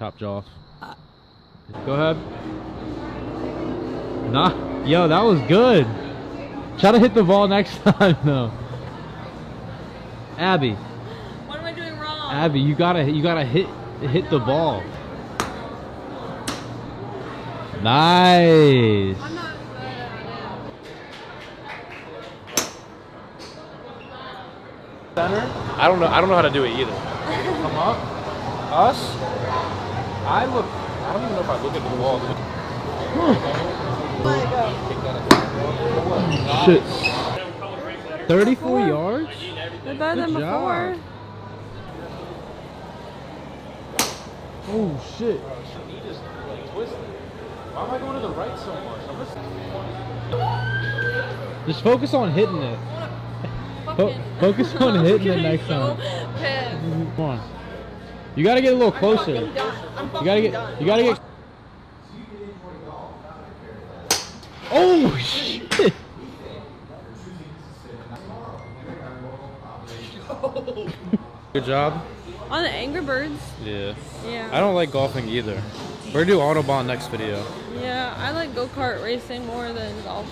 top jaw. Go ahead. Nah, yo, that was good. Try to hit the ball next time though. Abby, What am I doing wrong? Abby, you gotta you gotta hit hit the ball. Nice. I'm not good at it. I don't know. I don't know how to do it either. Come up. Us. I look. I don't even know if I look at the wall. Hmm. Shit. 34 yards? They're better than Good before. Oh shit. Why am I going to the right so much? Just focus on hitting it. Fo- focus on hitting it next so time. pissed. Come on. You gotta get a little closer. I'm done. I'm You gotta get. done. You gotta get. Oh shit! Good job. On the Angry Birds. Yeah. Yeah. I don't like golfing either. We're gonna do Autobahn next video. Yeah, I like go kart racing more than golf.